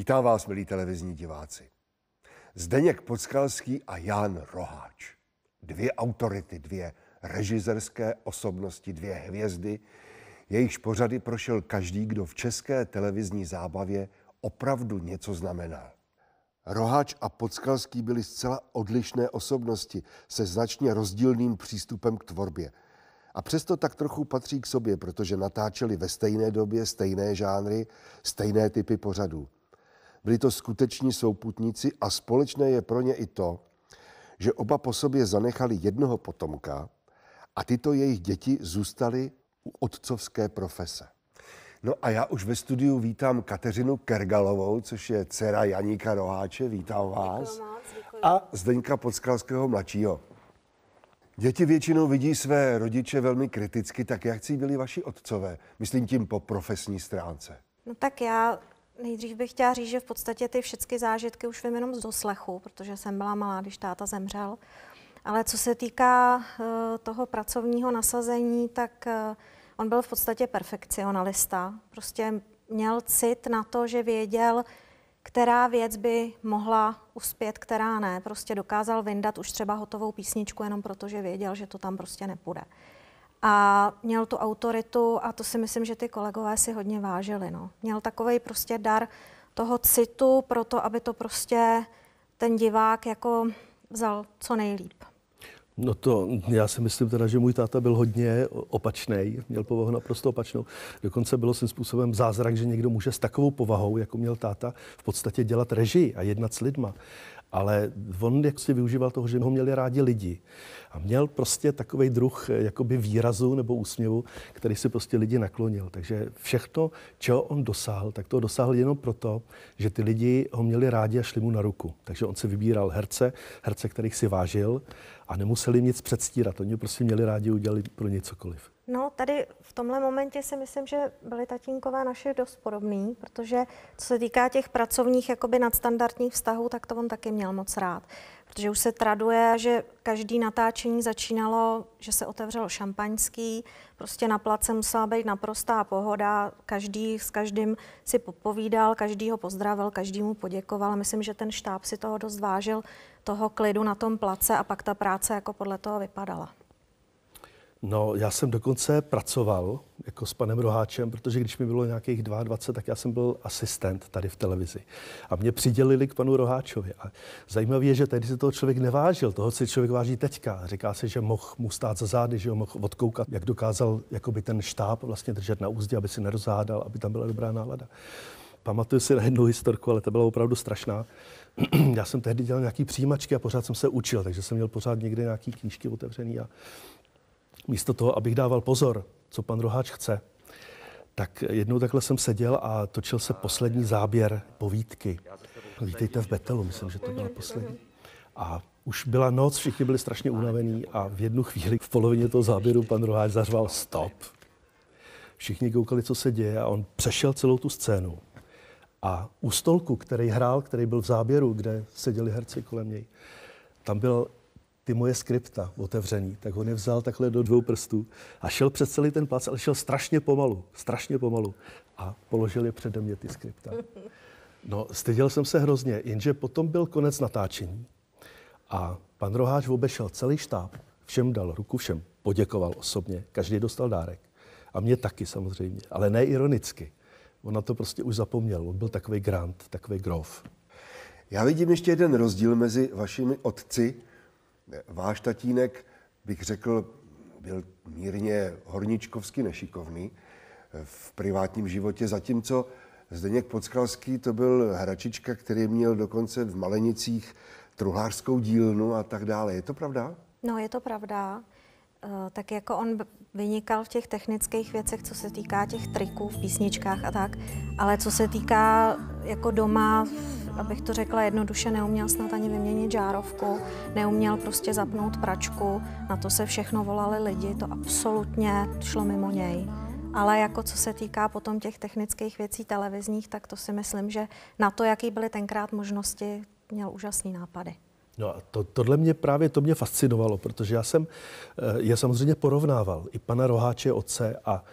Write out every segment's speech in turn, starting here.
Vítám vás, milí televizní diváci. Zdeněk Podskalský a Jan Roháč. Dvě autority, dvě režizerské osobnosti, dvě hvězdy, jejichž pořady prošel každý, kdo v české televizní zábavě opravdu něco znamenal. Roháč a Podskalský byli zcela odlišné osobnosti se značně rozdílným přístupem k tvorbě. A přesto tak trochu patří k sobě, protože natáčeli ve stejné době stejné žánry, stejné typy pořadů. Byli to skuteční souputníci a společné je pro ně i to, že oba po sobě zanechali jednoho potomka a tyto jejich děti zůstaly u otcovské profese. No a já už ve studiu vítám Kateřinu Kergalovou, což je dcera Janíka Roháče, vítám vás. Děkuji moc, děkuji. A Zdeňka Podskalského mladšího. Děti většinou vidí své rodiče velmi kriticky, tak jak si byli vaši otcové? Myslím tím po profesní stránce. No tak já nejdřív bych chtěla říct, že v podstatě ty všechny zážitky už vím jenom z doslechu, protože jsem byla malá, když táta zemřel. Ale co se týká uh, toho pracovního nasazení, tak uh, on byl v podstatě perfekcionalista. Prostě měl cit na to, že věděl, která věc by mohla uspět, která ne. Prostě dokázal vyndat už třeba hotovou písničku jenom proto, že věděl, že to tam prostě nepůjde. A měl tu autoritu a to si myslím, že ty kolegové si hodně vážili. No. Měl takový prostě dar toho citu pro to, aby to prostě ten divák jako vzal co nejlíp. No to, já si myslím teda, že můj táta byl hodně opačný, měl povahu naprosto opačnou. Dokonce bylo svým způsobem zázrak, že někdo může s takovou povahou, jako měl táta, v podstatě dělat režii a jednat s lidma ale on jak si využíval toho, že ho měli rádi lidi. A měl prostě takový druh eh, jakoby výrazu nebo úsměvu, který si prostě lidi naklonil. Takže všechno, čeho on dosáhl, tak to dosáhl jenom proto, že ty lidi ho měli rádi a šli mu na ruku. Takže on si vybíral herce, herce, kterých si vážil a nemuseli nic předstírat. Oni prostě měli rádi udělat pro ně cokoliv. No, tady v tomhle momentě si myslím, že byli tatínkové naše dost podobný, protože co se týká těch pracovních jakoby nadstandardních vztahů, tak to on taky měl moc rád. Protože už se traduje, že každý natáčení začínalo, že se otevřelo šampaňský, prostě na place musela být naprostá pohoda, každý s každým si popovídal, každý ho pozdravil, každý mu poděkoval. Myslím, že ten štáb si toho dost vážil, toho klidu na tom place a pak ta práce jako podle toho vypadala. No, já jsem dokonce pracoval jako s panem Roháčem, protože když mi bylo nějakých 22, tak já jsem byl asistent tady v televizi. A mě přidělili k panu Roháčovi. A zajímavé je, že tehdy se toho člověk nevážil, toho si člověk váží teďka. Říká se, že mohl mu stát za zády, že ho mohl odkoukat, jak dokázal jakoby ten štáb vlastně držet na úzdě, aby si nerozhádal, aby tam byla dobrá nálada. Pamatuju si na jednu historku, ale to byla opravdu strašná. já jsem tehdy dělal nějaký přijímačky a pořád jsem se učil, takže jsem měl pořád někde nějaký knížky otevřený a místo toho, abych dával pozor, co pan Roháč chce, tak jednou takhle jsem seděl a točil se poslední záběr povídky. Vítejte v Betelu, myslím, že to byla poslední. A už byla noc, všichni byli strašně unavení a v jednu chvíli v polovině toho záběru pan Roháč zařval stop. Všichni koukali, co se děje a on přešel celou tu scénu. A u stolku, který hrál, který byl v záběru, kde seděli herci kolem něj, tam byl ty moje skripta otevřený, tak on je vzal takhle do dvou prstů a šel přes celý ten plac, ale šel strašně pomalu, strašně pomalu a položil je přede mě ty skripta. No, styděl jsem se hrozně, jenže potom byl konec natáčení a pan Roháč obešel celý štáb, všem dal ruku, všem poděkoval osobně, každý dostal dárek. A mě taky samozřejmě, ale ne ironicky. On na to prostě už zapomněl, on byl takový grant, takový grof. Já vidím ještě jeden rozdíl mezi vašimi otci Váš tatínek, bych řekl, byl mírně horničkovsky nešikovný v privátním životě, zatímco Zdeněk Podskalský to byl hračička, který měl dokonce v Malenicích truhlářskou dílnu a tak dále. Je to pravda? No, je to pravda. Eh, tak jako on vynikal v těch technických věcech, co se týká těch triků v písničkách a tak, ale co se týká jako doma abych to řekla jednoduše, neuměl snad ani vyměnit žárovku, neuměl prostě zapnout pračku, na to se všechno volali lidi, to absolutně šlo mimo něj. Ale jako co se týká potom těch technických věcí televizních, tak to si myslím, že na to, jaký byly tenkrát možnosti, měl úžasný nápady. No a to, tohle mě právě to mě fascinovalo, protože já jsem eh, je samozřejmě porovnával, i pana Roháče, otce a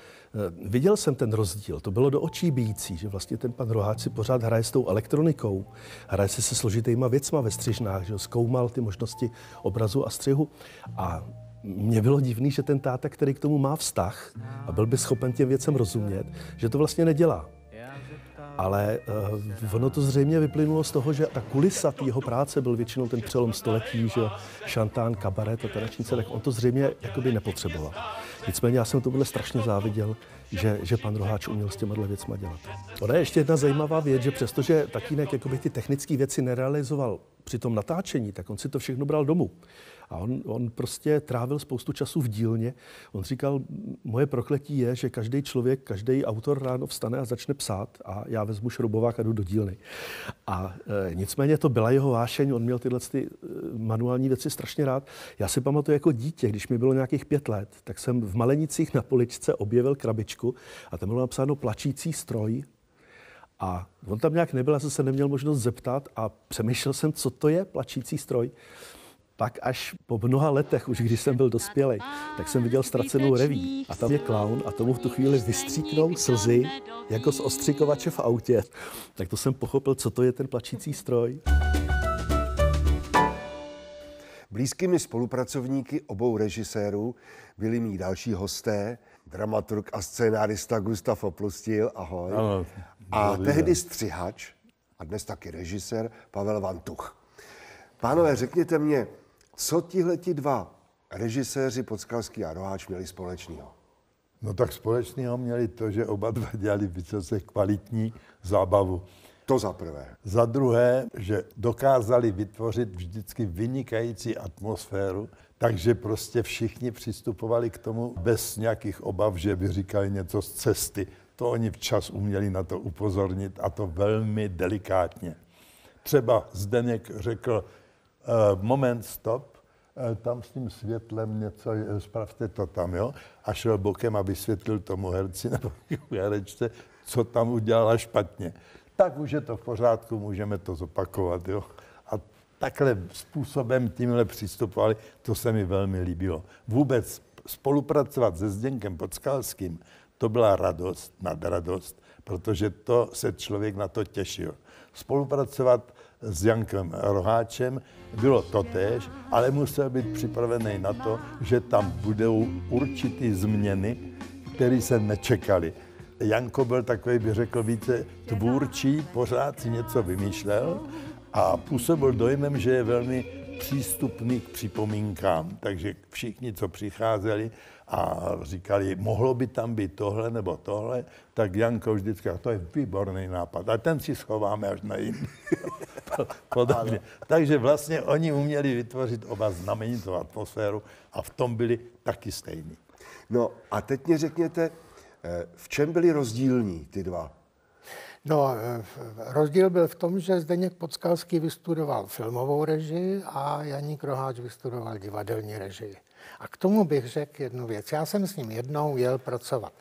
viděl jsem ten rozdíl, to bylo do očí bíjící, že vlastně ten pan Roháč si pořád hraje s tou elektronikou, hraje si se složitýma věcma ve střižnách, že zkoumal ty možnosti obrazu a střihu a mě bylo divný, že ten táta, který k tomu má vztah a byl by schopen těm věcem rozumět, že to vlastně nedělá. Ale uh, ono to zřejmě vyplynulo z toho, že ta kulisa té jeho práce byl většinou ten přelom století, že šantán, kabaret a tanečnice, tak on to zřejmě jakoby nepotřeboval. Nicméně já jsem to byl strašně záviděl, že, že pan Roháč uměl s těma věcma dělat. Ona je ještě jedna zajímavá věc, že přestože tatínek jakoby ty technické věci nerealizoval při tom natáčení, tak on si to všechno bral domů. A on, on prostě trávil spoustu času v dílně. On říkal, moje prokletí je, že každý člověk, každý autor ráno vstane a začne psát a já vezmu šrubovák a jdu do dílny. A e, nicméně to byla jeho vášeň, on měl tyhle ty e, manuální věci strašně rád. Já si pamatuju jako dítě, když mi bylo nějakých pět let, tak jsem v Malenicích na poličce objevil krabičku a tam bylo napsáno plačící stroj a on tam nějak nebyl, já jsem se neměl možnost zeptat a přemýšlel jsem, co to je plačící stroj. Pak až po mnoha letech, už když jsem byl dospělý, tak jsem viděl ztracenou reví. A tam je klaun a tomu v tu chvíli vystříknou slzy jako z ostřikovače v autě. Tak to jsem pochopil, co to je ten plačící stroj. Blízkými spolupracovníky obou režisérů byli mý další hosté, dramaturg a scénárista Gustav Oplustil, ahoj. Ano, a tehdy střihač, a dnes taky režisér, Pavel Vantuch. Pánové, řekněte mě, co tihleti dva režiséři Podskalský a Roháč měli společného? No tak společného měli to, že oba dva dělali vysoce kvalitní zábavu. To za prvé. Za druhé, že dokázali vytvořit vždycky vynikající atmosféru, takže prostě všichni přistupovali k tomu bez nějakých obav, že by říkali něco z cesty. To oni včas uměli na to upozornit a to velmi delikátně. Třeba Zdeněk řekl, uh, moment, stop, uh, tam s tím světlem něco, spravte to tam, jo? A šel bokem a vysvětlil tomu herci nebo herečce, co tam udělala špatně. Tak už je to v pořádku, můžeme to zopakovat, jo? A takhle způsobem tímhle přistupovali, to se mi velmi líbilo. Vůbec spolupracovat se Zděnkem Podskalským, to byla radost nad radost, protože to se člověk na to těšil. Spolupracovat s Jankem Roháčem bylo totéž, ale musel být připravený na to, že tam budou určitý změny, které se nečekaly. Janko byl takový, bych řekl, více tvůrčí, pořád si něco vymýšlel a působil dojmem, že je velmi přístupný k připomínkám. Takže všichni, co přicházeli, a říkali, mohlo by tam být tohle nebo tohle, tak Janko vždycky, to je výborný nápad. A ten si schováme až na jiný. Podobně. Takže vlastně oni uměli vytvořit oba znamenitou atmosféru a v tom byli taky stejní. No a teď mě řekněte, eh, v čem byli rozdílní ty dva? No, eh, rozdíl byl v tom, že Zdeněk Podskalský vystudoval filmovou režii a Janík Roháč vystudoval divadelní režii. A k tomu bych řekl jednu věc. Já jsem s ním jednou jel pracovat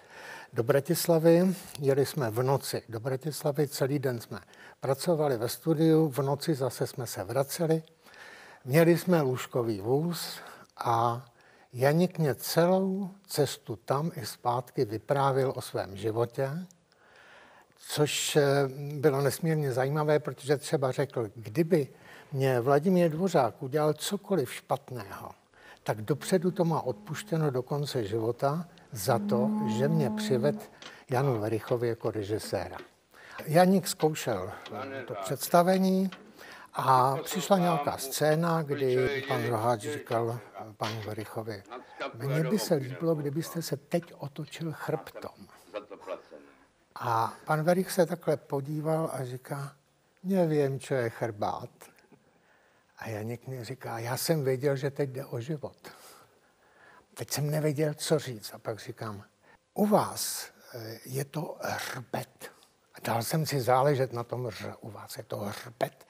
do Bratislavy, jeli jsme v noci do Bratislavy, celý den jsme pracovali ve studiu, v noci zase jsme se vraceli. Měli jsme lůžkový vůz a Janik mě celou cestu tam i zpátky vyprávěl o svém životě, což eh, bylo nesmírně zajímavé, protože třeba řekl, kdyby mě Vladimír Dvořák udělal cokoliv špatného, tak dopředu to má odpuštěno do konce života za to, že mě přived Janu Verichovi jako režiséra. Janík zkoušel to představení a přišla nějaká scéna, kdy pan Roháč říkal panu Verichovi, mně by se líbilo, kdybyste se teď otočil chrbtom. A pan Verich se takhle podíval a říká, nevím, co je chrbát. A Janěk mi říká, já jsem věděl, že teď jde o život. Teď jsem nevěděl, co říct. A pak říkám, u vás eh, je to hrbet. A dal jsem si záležet na tom ř. U vás je to hrbet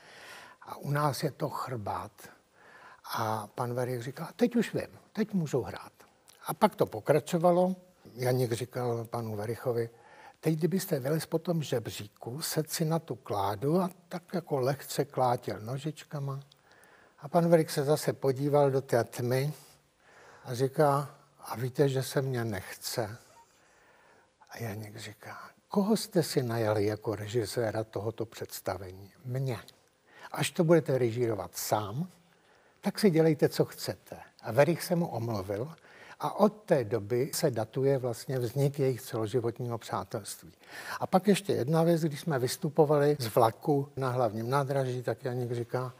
a u nás je to chrbát. A pan Verich říkal, teď už vím, teď můžu hrát. A pak to pokračovalo. Janík říkal panu Verichovi, teď kdybyste vylez po tom žebříku, sedl si na tu kládu a tak jako lehce klátil nožičkama a pan Verik se zase podíval do té tmy a říká, a víte, že se mě nechce. A Janík říká, koho jste si najali jako režiséra tohoto představení? Mě. Až to budete režírovat sám, tak si dělejte, co chcete. A Verich se mu omluvil a od té doby se datuje vlastně vznik jejich celoživotního přátelství. A pak ještě jedna věc, když jsme vystupovali z vlaku na hlavním nádraží, tak Janík říká,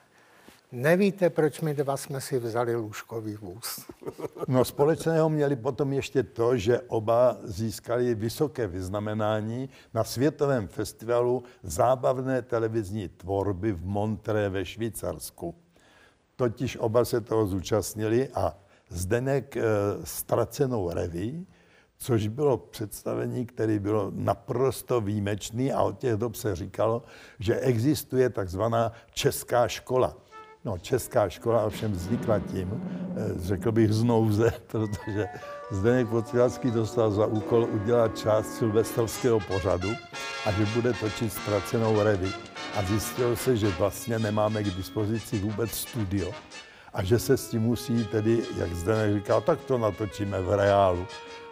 Nevíte, proč my dva jsme si vzali lůžkový vůz? No společného měli potom ještě to, že oba získali vysoké vyznamenání na světovém festivalu zábavné televizní tvorby v Montré ve Švýcarsku. Totiž oba se toho zúčastnili a Zdenek e, ztracenou reví, což bylo představení, které bylo naprosto výjimečné a od těch dob se říkalo, že existuje takzvaná česká škola No, česká škola ovšem vznikla tím, eh, řekl bych znouze, protože Zdeněk Pocilský dostal za úkol udělat část silvestrovského pořadu a že bude točit ztracenou revy. A zjistilo se, že vlastně nemáme k dispozici vůbec studio a že se s tím musí tedy, jak Zdeněk říkal, tak to natočíme v reálu.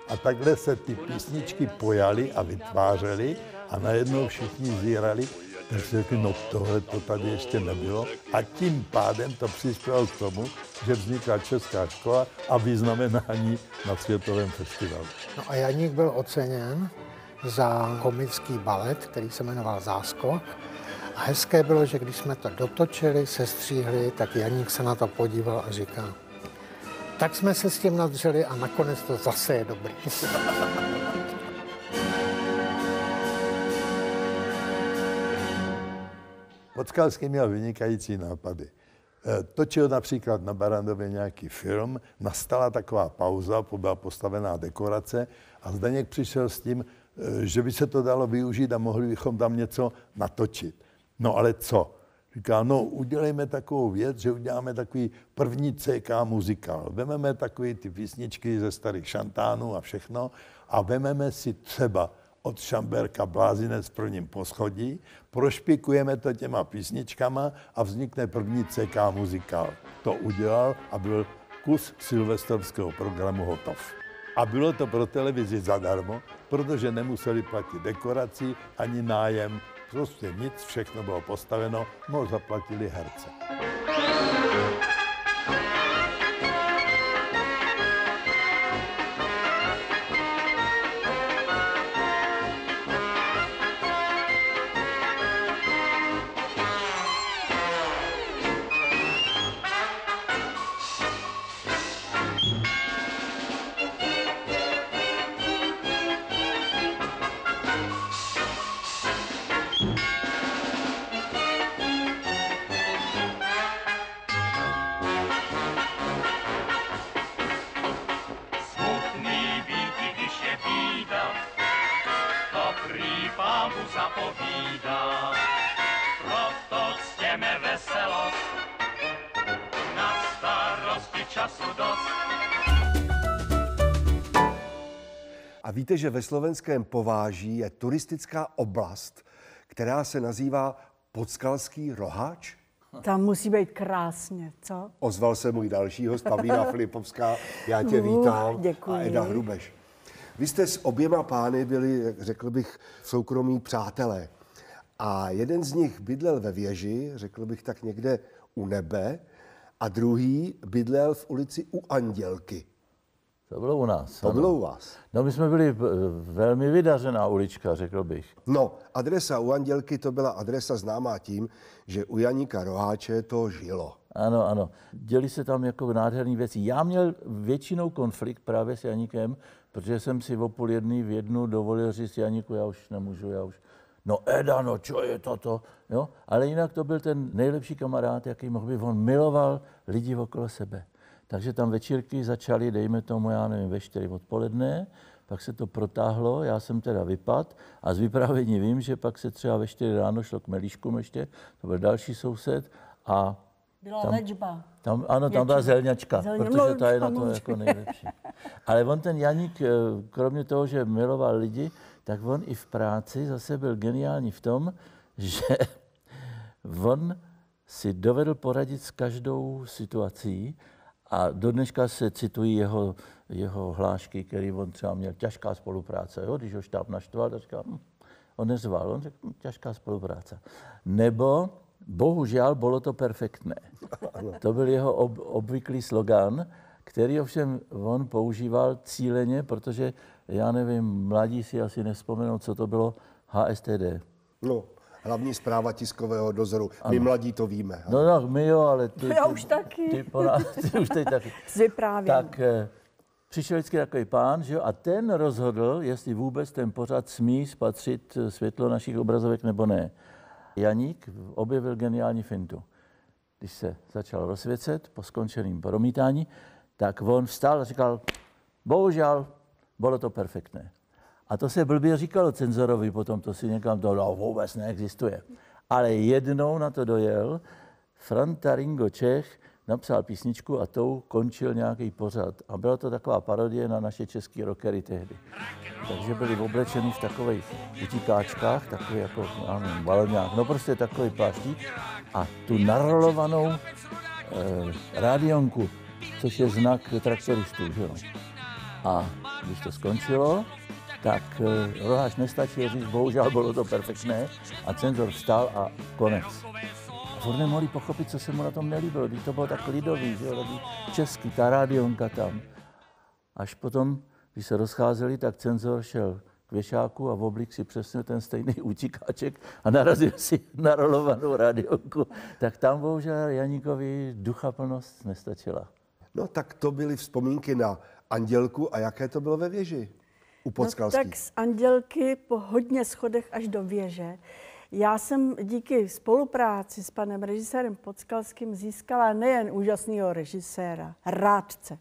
A takhle se ty písničky pojaly a vytvářely a najednou všichni zírali, tak si řekli, no tohle to tady ještě nebylo. A tím pádem to přispělo k tomu, že vznikla Česká škola a vyznamenání na Světovém festivalu. No a Janík byl oceněn za komický balet, který se jmenoval Záskok. A hezké bylo, že když jsme to dotočili, sestříhli, tak Janík se na to podíval a říká, tak jsme se s tím nadřeli a nakonec to zase je dobrý. Podskalský měl vynikající nápady. E, točil například na Barandově nějaký film, nastala taková pauza, byla postavená dekorace a Zdeněk přišel s tím, e, že by se to dalo využít a mohli bychom tam něco natočit. No ale co? Říká, no udělejme takovou věc, že uděláme takový první CK muzikál. Vememe takové ty písničky ze starých šantánů a všechno a vememe si třeba od Šamberka Blázinec v prvním poschodí, prošpikujeme to těma písničkama a vznikne první CK muzikál. To udělal a byl kus silvestrovského programu hotov. A bylo to pro televizi zadarmo, protože nemuseli platit dekoraci ani nájem, prostě nic, všechno bylo postaveno, no zaplatili herce. Víte, že ve slovenském Pováží je turistická oblast, která se nazývá Podskalský roháč? Tam musí být krásně, co? Ozval se můj další host, Pavlína Filipovská. Já tě uh, vítám. Děkuji. A Eda Hrubeš. Vy jste s oběma pány byli, řekl bych, soukromí přátelé. A jeden z nich bydlel ve věži, řekl bych tak někde u nebe, a druhý bydlel v ulici u Andělky. To bylo u nás. To ano. bylo u vás. No my jsme byli velmi vydařená ulička, řekl bych. No, adresa u Andělky to byla adresa známá tím, že u Janíka Roháče to žilo. Ano, ano. Děli se tam jako nádherné věci. Já měl většinou konflikt právě s Janíkem, protože jsem si o půl jedný v jednu dovolil říct Janíku, já už nemůžu, já už no Eda, no čo je toto, jo? Ale jinak to byl ten nejlepší kamarád, jaký mohl být. On miloval lidi okolo sebe. Takže tam večírky začaly, dejme tomu, já nevím, ve čtyři odpoledne, pak se to protáhlo, já jsem teda vypad a z vyprávění vím, že pak se třeba ve čtyři ráno šlo k Melíškům ještě, to byl další soused a byla tam, léčba. Tam, ano, tam byla zelňačka, Zelně, protože ta je na to jako nejlepší. Ale on ten Janík, eh, kromě toho, že miloval lidi, tak on i v práci zase byl geniální v tom, že on si dovedl poradit s každou situací A do dneška se citují jeho, jeho hlášky, který on třeba měl těžká spolupráce. Jo? Když ho štáb naštval, tak říkal, hm, on neřval, on řekl, hm, těžká spolupráce. Nebo bohužel bylo to perfektné. To byl jeho ob, obvyklý slogan, který ovšem on používal cíleně, protože já nevím, mladí si asi nespomenou, co to bylo HSTD. No, hlavní zpráva tiskového dozoru. My mladí to víme. No, no, my jo, ale ty, Já ty, už taky. Ty, pona, ty už teď taky. S vyprávěním. Tak eh, přišel vždycky takový pán, že jo, a ten rozhodl, jestli vůbec ten pořad smí spatřit eh, světlo našich obrazovek nebo ne. Janík objevil geniální fintu. Když se začal rozsvěcet po skončeném promítání, tak on vstal a říkal, bohužel, bylo to perfektné. A to se blbě říkalo cenzorovi potom, to si někam to no, vůbec neexistuje. Ale jednou na to dojel, Franta Ringo Čech napsal písničku a tou končil nějaký pořad. A byla to taková parodie na naše český rockery tehdy. Takže byli oblečeni v takových utíkáčkách, takový jako, balňák, no prostě takový pláštík. A tu narolovanou eh, rádionku, což je znak traktoristů, že jo. A když to skončilo, tak eh, roháč nestačil říct, bohužel bylo to perfektné a cenzor vstal a konec. A furt nemohli pochopit, co se mu na tom nelíbilo, když to bylo tak lidový, že jo, český, ta rádionka tam. Až potom, když se rozcházeli, tak cenzor šel k věšáku a v oblik si přesně ten stejný utíkáček a narazil si na rolovanou rádionku. Tak tam bohužel Janíkovi duchaplnost nestačila. No tak to byly vzpomínky na Andělku a jaké to bylo ve věži u No, Podskalských. tak z Andělky po hodně schodech až do věže. Já jsem díky spolupráci s panem režisérem Podskalským získala nejen úžasného režiséra, rádce,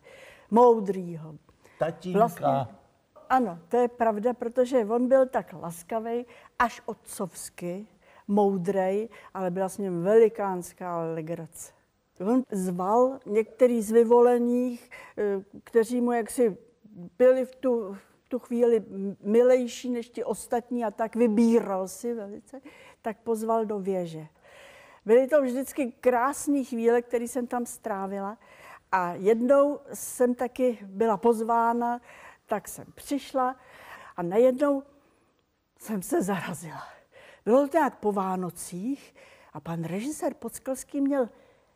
moudrýho. Tatínka. Vlastně, ano, to je pravda, protože on byl tak laskavý, až otcovsky, moudrej, ale byla s ním velikánská legrace. On zval některý z vyvolených, eh, kteří mu jaksi byli v tu, tu chvíli milejší než ti ostatní a tak vybíral si velice, tak pozval do věže. Byly to vždycky krásné chvíle, které jsem tam strávila. A jednou jsem taky byla pozvána, tak jsem přišla a najednou jsem se zarazila. Bylo to nějak po Vánocích a pan režisér Podskalský měl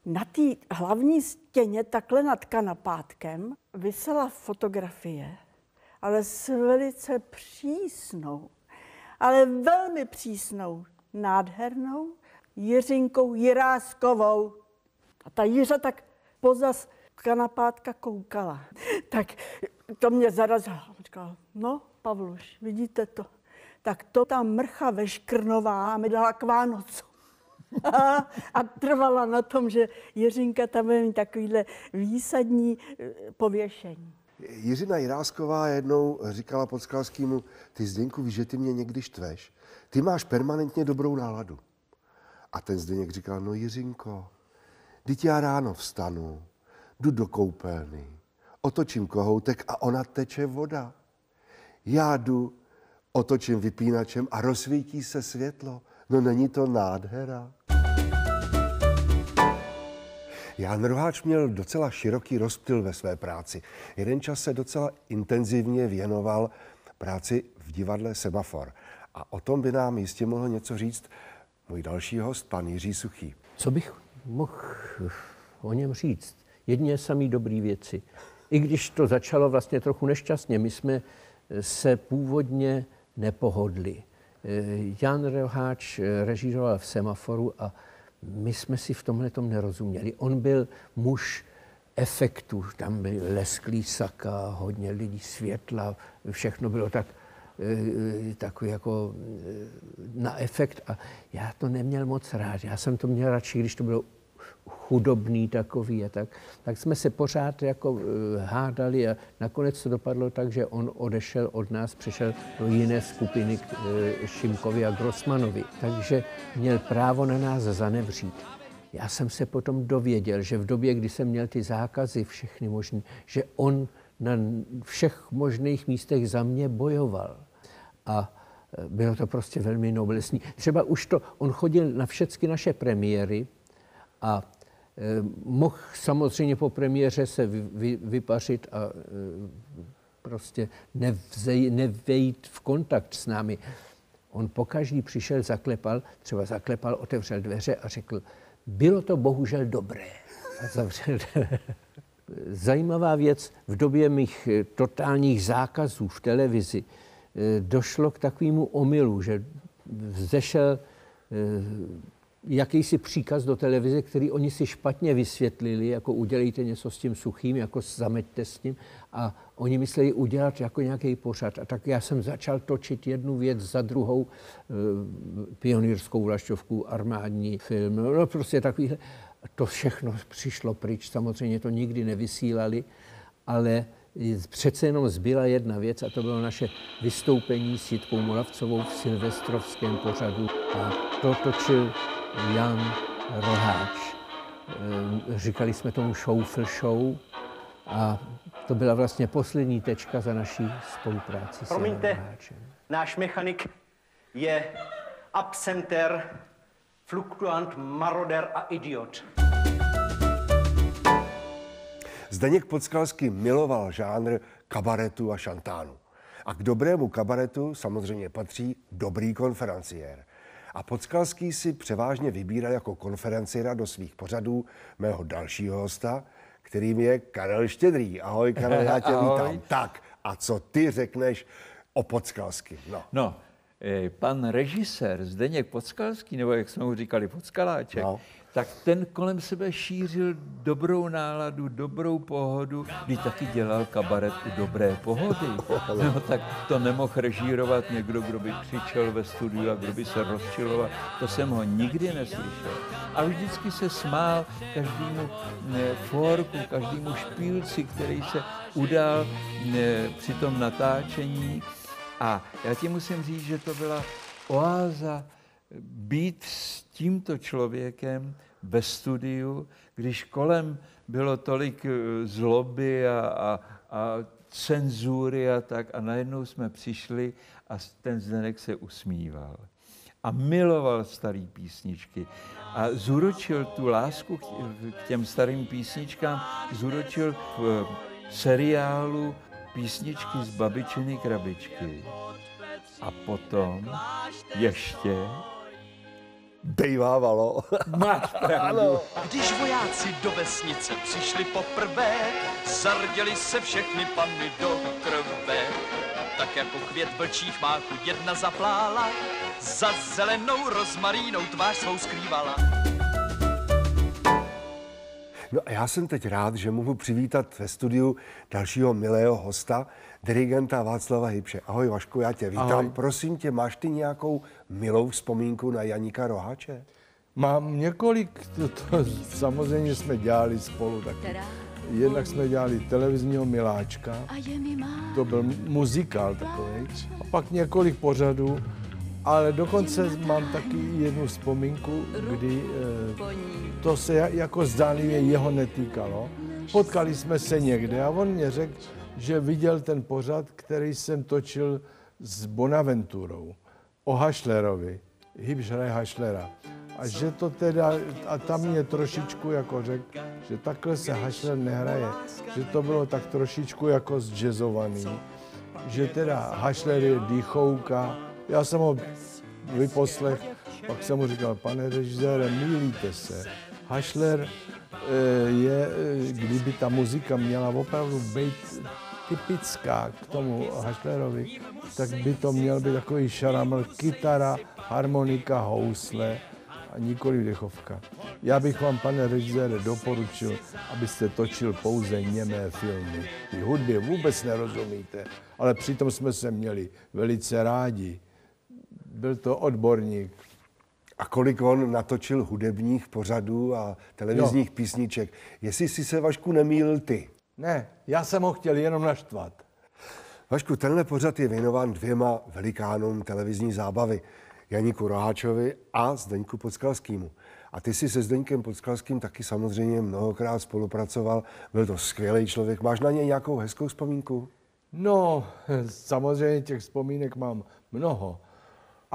na té hlavní stěně, takhle nad kanapátkem, vysela fotografie, ale s velice přísnou, ale velmi přísnou, nádhernou Jiřinkou Jiráskovou. A ta Jiřa tak pozas kanapátka koukala. Tak to mě zarazilo. Říkala, no, Pavluš, vidíte to? Tak to ta mrcha veškrnová mi dala k Vánocu. a trvala na tom, že Jiřinka tam bude mít takovýhle výsadní eh, pověšení. Jiřina Jirásková jednou říkala Podskalskému, ty Zdeňku, víš, že ty mě někdy štveš. Ty máš permanentně dobrou náladu. A ten Zdeněk říkal, no Jiřinko, teď já ráno vstanu, jdu do koupelny, otočím kohoutek a ona teče voda. Já jdu, otočím vypínačem a rozsvítí se světlo. No není to nádhera? Jan Roháč měl docela široký rozptyl ve své práci. Jeden čas se docela intenzivně věnoval práci v divadle Semafor. A o tom by nám jistě mohl něco říct můj další host, pan Jiří Suchý. Co bych mohl o něm říct? Jedině samý dobrý věci. I když to začalo vlastně trochu nešťastně, my jsme se původně nepohodli. Jan Roháč režíroval v Semaforu a my jsme si v tomhle tom nerozuměli. On byl muž efektů, tam byl lesklý saka, hodně lidí, světla, všechno bylo tak eh, takový jako eh, na efekt a já to neměl moc rád. Já jsem to měl radši, když to bylo chudobný takový a tak, tak jsme se pořád jako uh, hádali a nakonec to dopadlo tak, že on odešel od nás, přišel do jiné skupiny k uh, Šimkovi a Grossmanovi. Takže měl právo na nás zanevřít. Já jsem se potom dověděl, že v době, kdy jsem měl ty zákazy všechny možné, že on na všech možných místech za mě bojoval. A bylo to prostě velmi noblesní. Třeba už to, on chodil na všechny naše premiéry, a Mohl samozřejmě po premiéře se vy, vy, vypařit a prostě nevzej, nevejít v kontakt s námi. On pokaždý přišel, zaklepal, třeba zaklepal, otevřel dveře a řekl, bylo to bohužel dobré. A zavřel Zajímavá věc, v době mých eh, totálních zákazů v televizi eh, došlo k takovému omylu, že vzešel eh, jakýsi příkaz do televize, který oni si špatně vysvětlili, jako udělejte něco s tím suchým, jako zameďte s tím. A oni mysleli udělat jako nějaký pořad. A tak já jsem začal točit jednu věc za druhou, e, pionýrskou vlašťovku, armádní film, no prostě takovýhle. To všechno přišlo pryč, samozřejmě to nikdy nevysílali, ale přece jenom zbyla jedna věc a to bylo naše vystoupení s Jitkou Moravcovou v silvestrovském pořadu. A to točil Jan Roháč. Eh, říkali jsme tomu Showful Show a to byla vlastně poslední tečka za naší spolupráci s Promiňte, Roháčem. náš mechanik je absenter, fluktuant, maroder a idiot. Zdeněk Podskalský miloval žánr kabaretu a šantánu. A k dobrému kabaretu samozřejmě patří dobrý konferenciér. A Podskalský si převážně vybíral jako konferenciéra do svých pořadů mého dalšího hosta, kterým je Karel Štědrý. Ahoj, Karel, já tě vítám. Tak, a co ty řekneš o Podskalský? No. no, eh, pan režisér Zdeněk Podskalský, nebo jak jsme mu říkali, Podskaláček, no tak ten kolem sebe šířil dobrou náladu, dobrou pohodu, kdy taky dělal kabaret u dobré pohody. No tak to nemohl režírovat někdo, kdo by křičel ve studiu a kdo by se rozčiloval. To jsem ho nikdy neslyšel. A vždycky se smál každému forku, každému špílci, který se udal při tom natáčení. A já ti musím říct, že to byla oáza být s tímto člověkem ve studiu, když kolem bylo tolik eh, zloby a, a, a cenzury a tak a najednou jsme přišli a ten Zdenek se usmíval a miloval staré písničky a zúročil tu lásku k těm starým písničkám, zúročil v seriálu písničky z babičiny krabičky. A potom ještě bejvávalo. Máš pravdu. Když vojáci do vesnice přišli poprvé, zarděli se všechny panny do krve. Tak jako květ vlčích máku jedna zaplála, za zelenou rozmarínou tvář svou skrývala. No a já jsem teď rád, že mohu přivítat ve studiu dalšího milého hosta, dirigenta Václava Hybše. Ahoj Vašku, já tě vítám. Ahoj. Prosím tě, máš ty nějakou milou vzpomínku na Janíka Roháče? Mám několik, to, to samozřejmě jsme dělali spolu taky. Jednak jsme dělali televizního miláčka, to byl muzikál takový, a pak několik pořadů, ale dokonce mám taky jednu vzpomínku, kdy eh, to se jako zdánlivě jeho netýkalo. Potkali jsme se někde a on mě řekl, že viděl ten pořad, který jsem točil s Bonaventurou o Hašlerovi, Hybšraj Hašlera. A že to teda, a tam mě trošičku jako řekl, že takhle se Hašler nehraje, že to bylo tak trošičku jako zjazzovaný, že teda Hašler je dýchouka. Já jsem ho vyposlech, pak jsem mu říkal, pane režisére, mýlíte se. Hašler eh, je, eh, kdyby ta muzika měla opravdu být typická k tomu Hašlerovi, tak by to měl být takový šaraml, kytara, harmonika, housle a nikoli dechovka. Já bych vám, pane režisére, doporučil, abyste točil pouze němé filmy. Ty hudbě vůbec nerozumíte, ale přitom jsme se měli velice rádi. Byl to odborník. A kolik on natočil hudebních pořadů a televizních jo. písniček. Jestli si se, Vašku, nemýlil ty? Ne, já jsem ho chtěl jenom naštvat. Vašku, tenhle pořad je věnován dvěma velikánům televizní zábavy. Janíku Roháčovi a Zdeňku Podskalskýmu. A ty jsi se Zdeňkem Podskalským taky samozřejmě mnohokrát spolupracoval. Byl to skvělý člověk. Máš na něj nějakou hezkou vzpomínku? No, samozřejmě těch vzpomínek mám mnoho.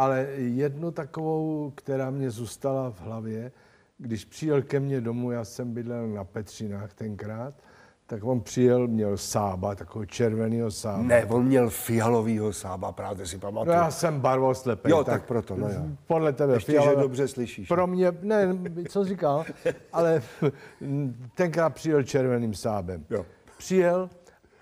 Ale jednu takovou, která mě zůstala v hlavě, když přijel ke mně domů, já jsem bydlel na Petřinách tenkrát, tak on přijel, měl sába, takového červeného sába. Ne, on měl fialovýho sába, právě si pamatuju. No já jsem barvoslepý. Jo, tak, tak proto, no jo. Podle tebe Ještě, fialové, že dobře slyšíš. Pro mě, ne, co říkal, ale tenkrát přijel červeným sábem. Jo. Přijel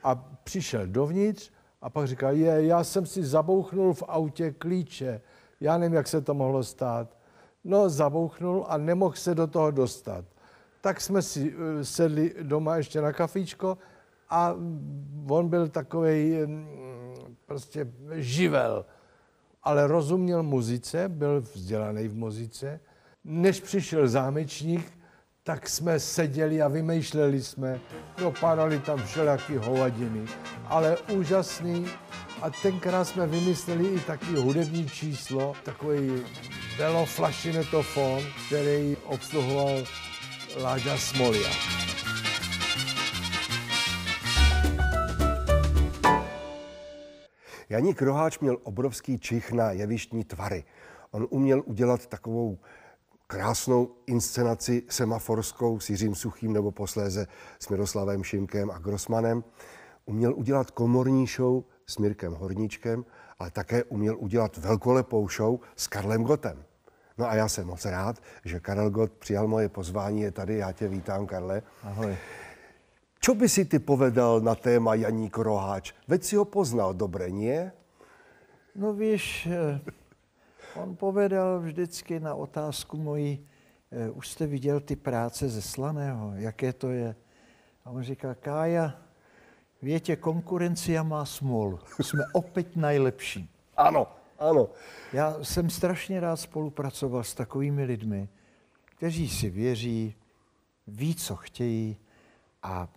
a přišel dovnitř a pak říkal, je, já jsem si zabouchnul v autě klíče. Já nevím, jak se to mohlo stát. No, zabouchnul a nemohl se do toho dostat tak jsme si eh, sedli doma ještě na kafíčko a on byl takový mm, prostě živel, ale rozuměl muzice, byl vzdělaný v muzice. Než přišel zámečník, tak jsme seděli a vymýšleli jsme, padaly tam všelijaký hovadiny, ale úžasný. A tenkrát jsme vymysleli i taky hudební číslo, takový veloflašinetofon, který obsluhoval Láďa Smolia. Janík Roháč měl obrovský čich na jevištní tvary. On uměl udělat takovou krásnou inscenaci semaforskou s Jiřím Suchým nebo posléze s Miroslavem Šimkem a Grossmanem. Uměl udělat komorní show s Mirkem Horníčkem, ale také uměl udělat velkolepou show s Karlem Gotem. No a já jsem moc rád, že Karel Gott přijal moje pozvání, je tady, já tě vítám, Karle. Ahoj. Co by si ty povedal na téma Janík Roháč? Veď si ho poznal dobré, nie? No víš, eh, on povedal vždycky na otázku mojí, eh, už jste viděl ty práce ze Slaného, jaké to je? A on říká, Kája, větě, konkurencia má smůl, jsme opět nejlepší. Ano, ano. Já jsem strašně rád spolupracoval s takovými lidmi, kteří si věří, ví, co chtějí a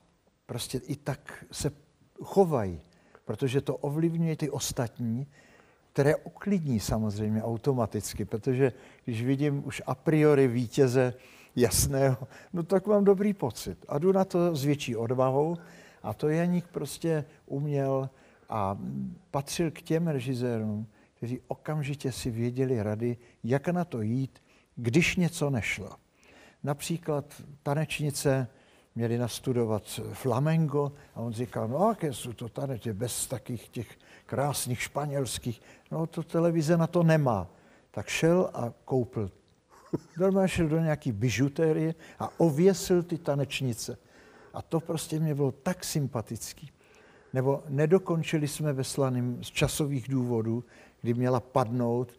prostě i tak se chovají, protože to ovlivňuje ty ostatní, které uklidní samozřejmě automaticky, protože když vidím už a priori vítěze jasného, no tak mám dobrý pocit. A jdu na to s větší odvahou a to Janík prostě uměl a patřil k těm režisérům, kteří okamžitě si věděli rady, jak na to jít, když něco nešlo. Například tanečnice měli nastudovat flamengo a on říkal, no jaké jsou to taneče bez takých těch krásných španělských, no to televize na to nemá. Tak šel a koupil. Normálně šel do nějaký bižutérie a ověsil ty tanečnice. A to prostě mě bylo tak sympatický. Nebo nedokončili jsme ve Slaným z časových důvodů, kdy měla padnout.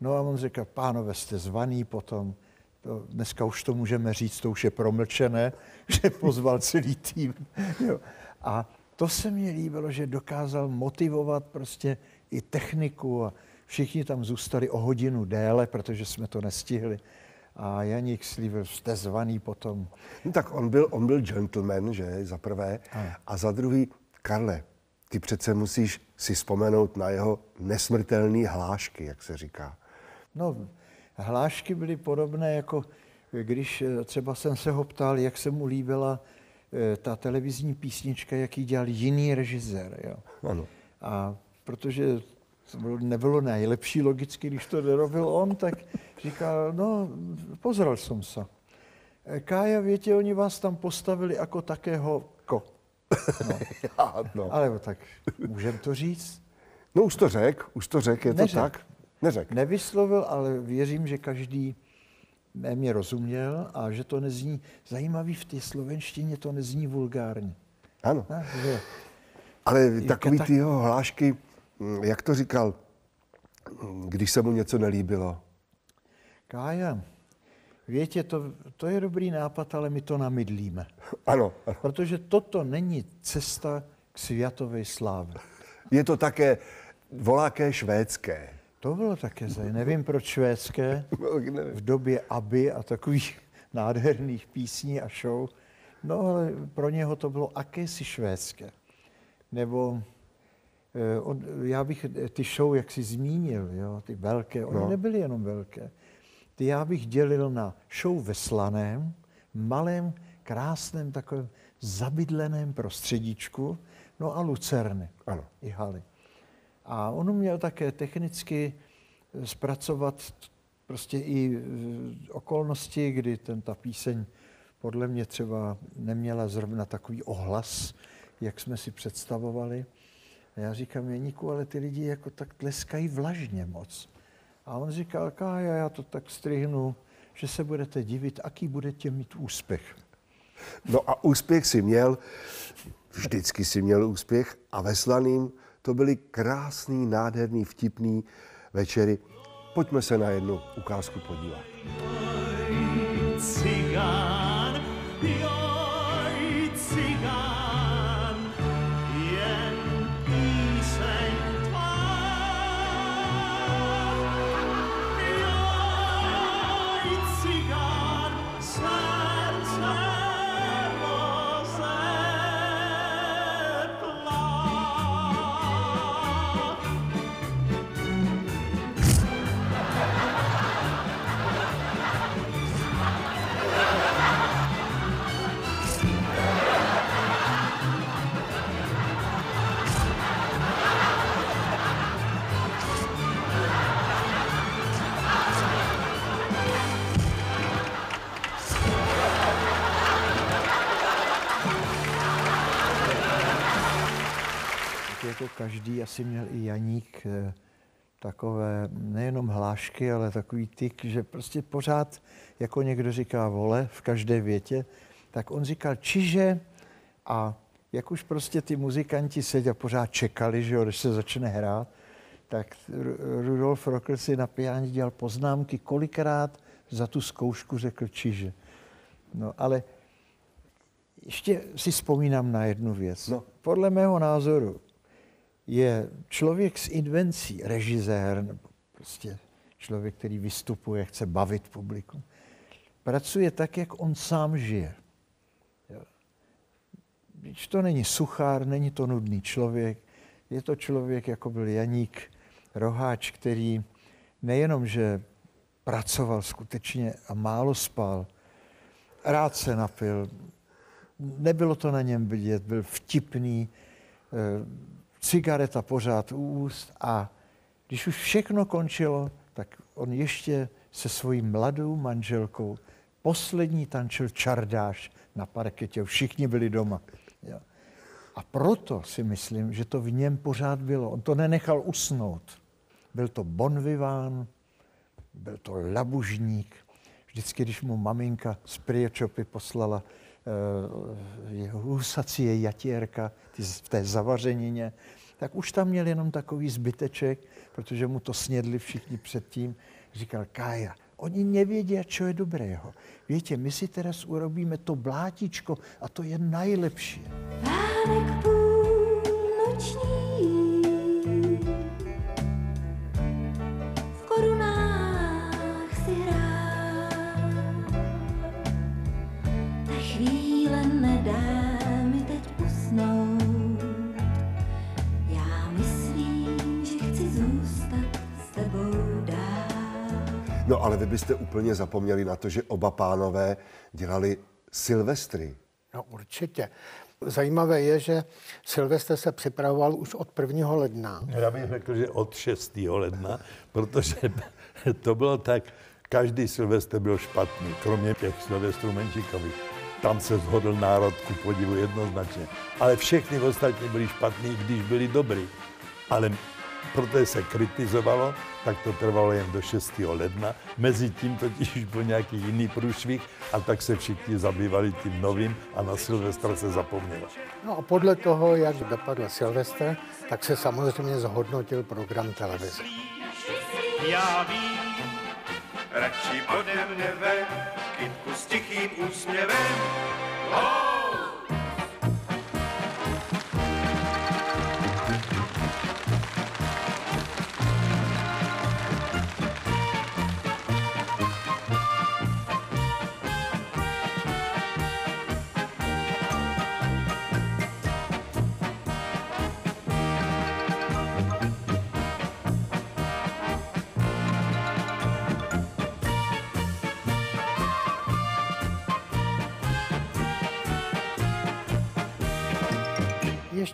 No a on říká, pánové, jste zvaný potom. To, dneska už to můžeme říct, to už je promlčené, že pozval celý tým. Jo. A to se mi líbilo, že dokázal motivovat prostě i techniku a všichni tam zůstali o hodinu déle, protože jsme to nestihli. A Janík slíbil, jste zvaný potom. No, tak on byl, on byl gentleman, že, za prvé. A, a za druhý, Karle, ty přece musíš si vzpomenout na jeho nesmrtelné hlášky, jak se říká. No, hlášky byly podobné, jako když eh, třeba jsem se ho ptal, jak se mu líbila ta televizní písnička, jaký dělal jiný režisér. Jo. Ano. A protože to bylo, nebylo nejlepší logicky, když to nerobil on, tak říkal, no, pozrel jsem se. Eh, Kája, větě, oni vás tam postavili jako takého ko. No. Já, no. Ale tak můžeme to říct? No už to řek, už to řek, je Neřek. to tak? Neřek. Nevyslovil, ale věřím, že každý mě rozuměl a že to nezní, zajímavý v té slovenštině to nezní vulgárně. Ano. Ne, že, ale takový ty jeho hlášky, mm, jak to říkal, mm, když se mu něco nelíbilo? Kája, Větě, to, to je dobrý nápad, ale my to namydlíme. Ano. Protože toto není cesta k světové slávě. Je to také voláké švédské. To bylo také zajímavé. Nevím, proč švédské. V době Aby a takových nádherných písní a show. No, ale pro něho to bylo akési švédské. Nebo eh, on, já bych ty show, jak si zmínil, jo, ty velké, oni no. nebyly jenom velké ty já bych dělil na show ve Slaném, malém, krásném, takovém zabydleném prostředíčku, no a Lucerny ano. i haly. A on měl také technicky zpracovat prostě i e, okolnosti, kdy ten, ta píseň podle mě třeba neměla zrovna takový ohlas, jak jsme si představovali. A já říkám, Jeníku, ale ty lidi jako tak tleskají vlažně moc. A on říkal, Kája, já to tak strihnu, že se budete divit, aký budete mít úspěch. No a úspěch si měl, vždycky si měl úspěch a ve Slaným to byly krásný, nádherný, vtipný večery. Pojďme se na jednu ukázku podívat. Cigán, každý asi měl i Janík eh, takové nejenom hlášky, ale takový tyk, že prostě pořád, jako někdo říká vole v každé větě, tak on říkal čiže a jak už prostě ty muzikanti seděli a pořád čekali, že jo, když se začne hrát, tak Rudolf Rocker si na pianě dělal poznámky, kolikrát za tu zkoušku řekl čiže. No ale ještě si vzpomínám na jednu věc. No. Podle mého názoru je člověk s invencí, režisér nebo prostě člověk, který vystupuje, chce bavit publikum, pracuje tak, jak on sám žije. Když to není suchár, není to nudný člověk, je to člověk, jako byl Janík Roháč, který nejenom, že pracoval skutečně a málo spal, rád se napil, nebylo to na něm vidět, byl vtipný, eh, cigareta pořád u úst a když už všechno končilo, tak on ještě se svojí mladou manželkou poslední tančil čardáš na parketě, všichni byli doma. Jo. A proto si myslím, že to v něm pořád bylo. On to nenechal usnout. Byl to bonviván, byl to labužník. Vždycky, když mu maminka z Priečopy poslala husacie jatěrka v té zavařenině, tak už tam měl jenom takový zbyteček, protože mu to snědli všichni předtím. Říkal, Kája, oni nevědí, co je dobrého. Víte, my si teraz urobíme to blátičko a to je nejlepší. Vánek půlnoční No ale vy byste úplně zapomněli na to, že oba pánové dělali Silvestry. No určitě. Zajímavé je, že Silvestr se připravoval už od 1. ledna. Já bych řekl, že od 6. ledna, protože to bylo tak, každý Silvestr byl špatný, kromě těch Silvestrů Menšíkových. Tam se zhodl národ ku podivu jednoznačně. Ale všechny ostatní byli špatní, když byli dobrý. Ale protože se kritizovalo, tak to trvalo jen do 6. ledna. Mezi tím totiž už byl nějaký jiný průšvih a tak se všichni zabývali tím novým a na Silvestra se zapomnělo. No a podle toho, jak dopadl Silvestr, tak se samozřejmě zhodnotil program televize. Já vím, radši ode mne ven, kytku s tichým úsměvem. Oh!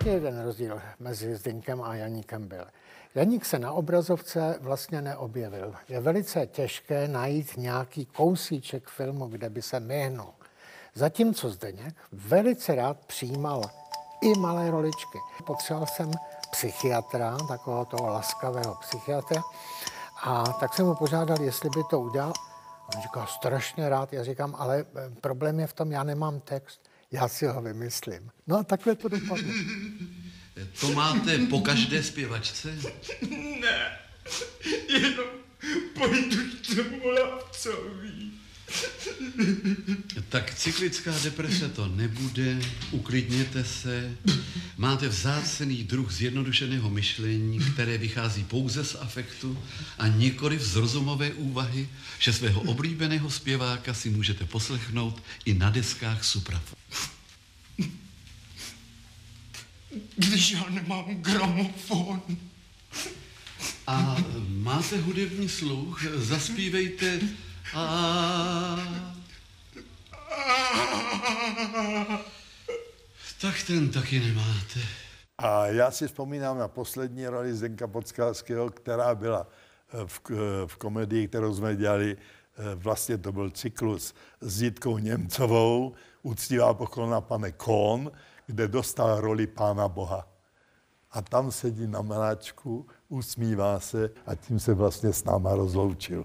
Ještě jeden rozdíl mezi Zdeňkem a Janíkem byl. Janík se na obrazovce vlastně neobjevil. Je velice těžké najít nějaký kousíček filmu, kde by se myhnul. Zatímco Zdeněk velice rád přijímal i malé roličky. Potřeboval jsem psychiatra, takového toho laskavého psychiatra, a tak jsem mu požádal, jestli by to udělal. On říkal, strašně rád. Já říkám, ale eh, problém je v tom, já nemám text. Já si ho vymyslím. No a takhle to dopadlo. To máte po každé zpěvačce? Ne, jenom pojdu k tomu lapcovi. Tak cyklická deprese to nebude, uklidněte se. Máte vzácený druh zjednodušeného myšlení, které vychází pouze z afektu a nikoli z rozumové úvahy, že svého oblíbeného zpěváka si můžete poslechnout i na deskách suprafu. Když já nemám gramofon. A máte hudební sluch? Zaspívejte Tak ten taky nemáte. A já si vzpomínám na poslední roli Zdenka Podskalského, která byla v, v komedii, kterou jsme dělali, vlastně to byl cyklus s Jitkou Němcovou, úctivá poklona pane Kohn, kde dostal roli pána Boha. A tam sedí na mláčku, usmívá se a tím se vlastně s náma rozloučil.